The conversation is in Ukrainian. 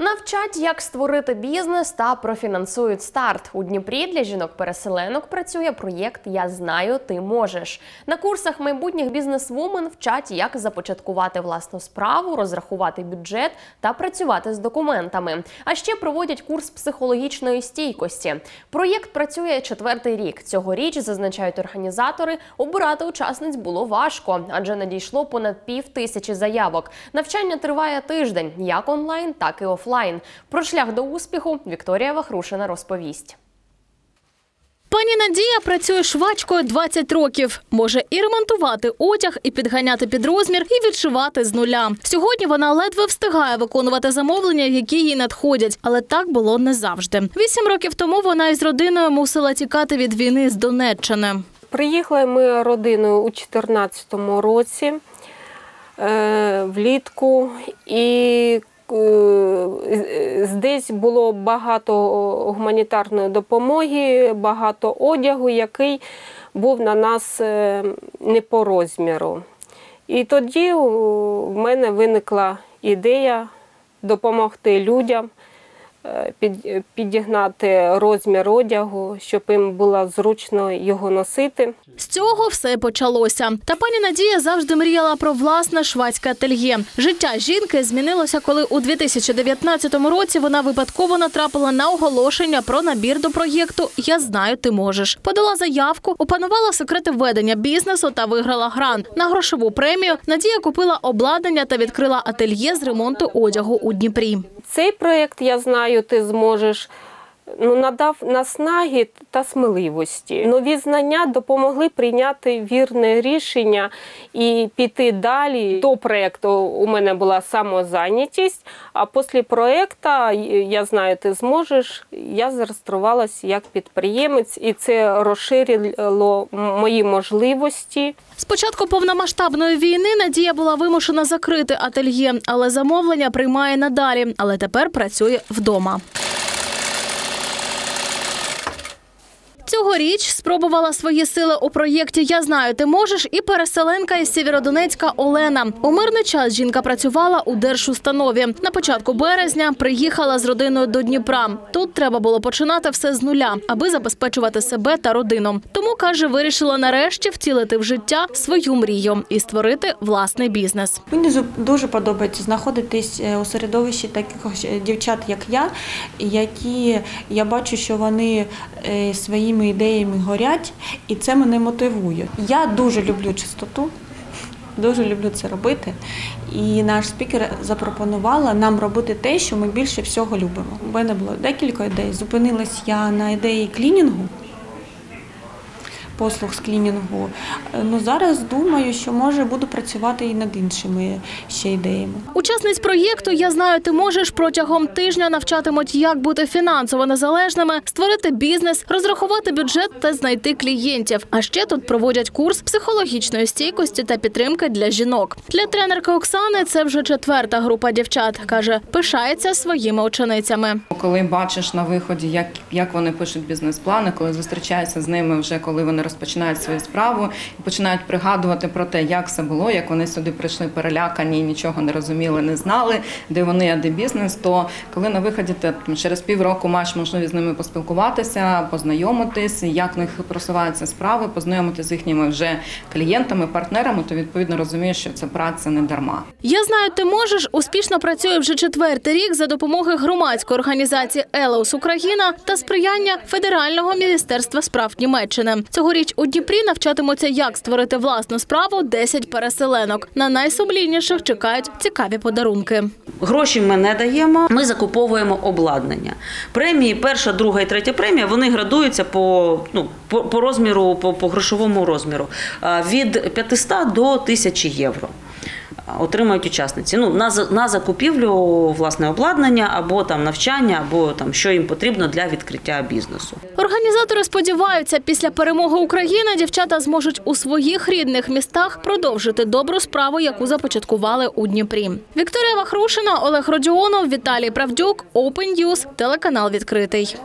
Навчать, як створити бізнес та профінансують старт. У Дніпрі для жінок-переселенок працює проєкт Я знаю, ти можеш. На курсах майбутніх бізнесвумен вчать, як започаткувати власну справу, розрахувати бюджет та працювати з документами. А ще проводять курс психологічної стійкості. Проєкт працює четвертий рік. Цьогоріч зазначають організатори. Обирати учасниць було важко, адже надійшло понад пів тисячі заявок. Навчання триває тиждень, як онлайн, так і офлайн. Про шлях до успіху Вікторія Вахрушина розповість. Пані Надія працює швачкою 20 років. Може і ремонтувати одяг, і підганяти під розмір, і відшивати з нуля. Сьогодні вона ледве встигає виконувати замовлення, які їй надходять, але так було не завжди. Вісім років тому вона із родиною мусила тікати від війни з Донеччини. Приїхали ми родиною у 2014 році е, влітку, і здесь було багато гуманітарної допомоги, багато одягу, який був на нас е, не по розміру. І тоді в мене виникла ідея допомогти людям. Е, під- Підігнати розмір одягу, щоб їм було зручно його носити. З цього все почалося. Та пані Надія завжди мріяла про власне швадське ательє. Життя жінки змінилося, коли у 2019 році вона випадково натрапила на оголошення про набір до проєкту Я знаю, ти можеш. Подала заявку, опанувала секрети ведення бізнесу та виграла грант. На грошову премію Надія купила обладнання та відкрила ательє з ремонту одягу у Дніпрі. Цей проєкт, я знаю, ти зможеш. Ну, надав наснаги та сміливості. Нові знання допомогли прийняти вірне рішення і піти далі. До проєкту у мене була самозайнятість, а після проєкту я знаю, ти зможеш. Я зареєструвалася як підприємець, і це розширило мої можливості. З початку повномасштабної війни Надія була вимушена закрити ательє, але замовлення приймає надалі. Але тепер працює вдома. Цьогоріч спробувала свої сили у проєкті Я знаю, ти можеш і переселенка із Сєвєродонецька Олена. У мирний час жінка працювала у держустанові. На початку березня приїхала з родиною до Дніпра. Тут треба було починати все з нуля, аби забезпечувати себе та родину. Тому каже, вирішила нарешті втілити в життя свою мрію і створити власний бізнес. Мені дуже подобається знаходитись е, у середовищі таких е, дівчат, як я, які я бачу, що вони е, своїми ідеями горять, і це мене мотивує. Я дуже люблю чистоту. Дуже люблю це робити. І наш спікер запропонувала нам робити те, що ми більше всього любимо. У мене було декілька ідей. Зупинилась я на ідеї клінінгу, послуг з клінінгу. Е, Ну зараз думаю, що може буду працювати і над іншими ще ідеями. Учасниць проєкту Я знаю, ти можеш протягом тижня навчатимуть, як бути фінансово незалежними, створити бізнес, розрахувати бюджет та знайти клієнтів. А ще тут проводять курс психологічної стійкості та підтримки для жінок. Для тренерки Оксани це вже четверта група дівчат. каже, пишається своїми ученицями. Коли бачиш на виході, як, як вони пишуть бізнес-плани, коли зустрічаєшся з ними вже коли вони розпочинають свою справу і починають пригадувати про те, як все було, як вони сюди прийшли перелякані, нічого не розуміли, не знали, де вони, а де бізнес. То коли на виході ти через півроку маєш можливість з ними поспілкуватися, познайомитись, як в них просуваються справи, познайомитися з їхніми вже клієнтами, партнерами, то відповідно розумієш, що ця праця не дарма. Я знаю, ти можеш успішно працює вже четвертий рік за допомоги громадської організації Елеус Україна та сприяння Федерального міністерства справ Німеччини. Цьогоріч у Дніпрі навчатимуться, як створити власну справу 10 переселенок. На найсумлінніших чекають цікаві подарунки. Гроші ми не даємо, ми закуповуємо обладнання. Премії, перша, друга і третя премія, вони градуються по, ну, по, по розміру, по, по грошовому розміру від 500 до 1000 євро. Отримають учасниці. Ну, на, на закупівлю власне обладнання або там навчання, або там що їм потрібно для відкриття бізнесу. Організатори сподіваються, після перемоги України дівчата зможуть у своїх рідних містах продовжити добру справу, яку започаткували у Дніпрі. Вікторія Вахрушина, Олег Родіонов, Віталій Правдюк, Open News, телеканал відкритий.